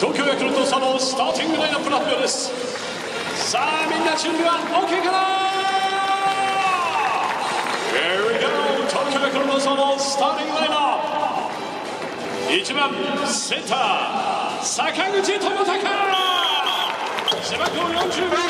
東京ヤクルトスワローズスターティングラインナップの発表です。さあみんな準備は OK かな？Here we go 東京ヤクルトスワローズスターティングラインナップ1番センター坂口智隆。背番号422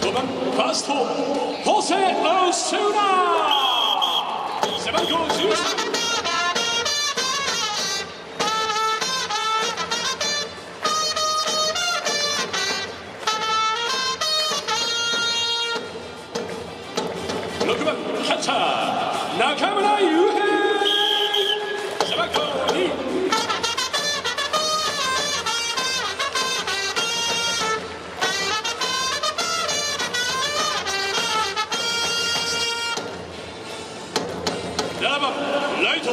5番ファーストホセ・オスーナ背番号13 6番キャッチャー中村悠平。背番号27番ライト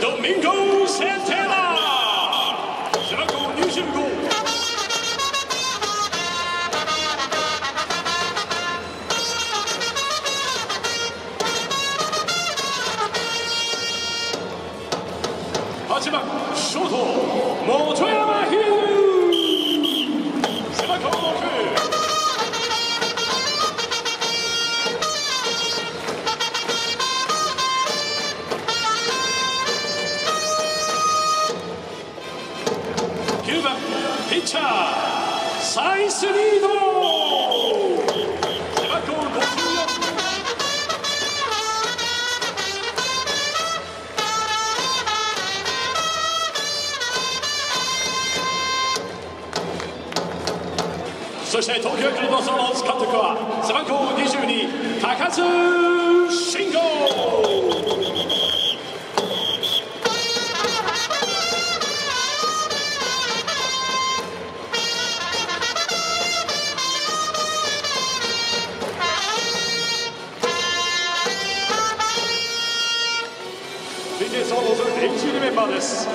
ドミンゴ・センテラ背番号25 9番ピッチャーサイスリード背番号54そして東京ヤクルトスワローズ監督は背番号22高エンジンメンバーです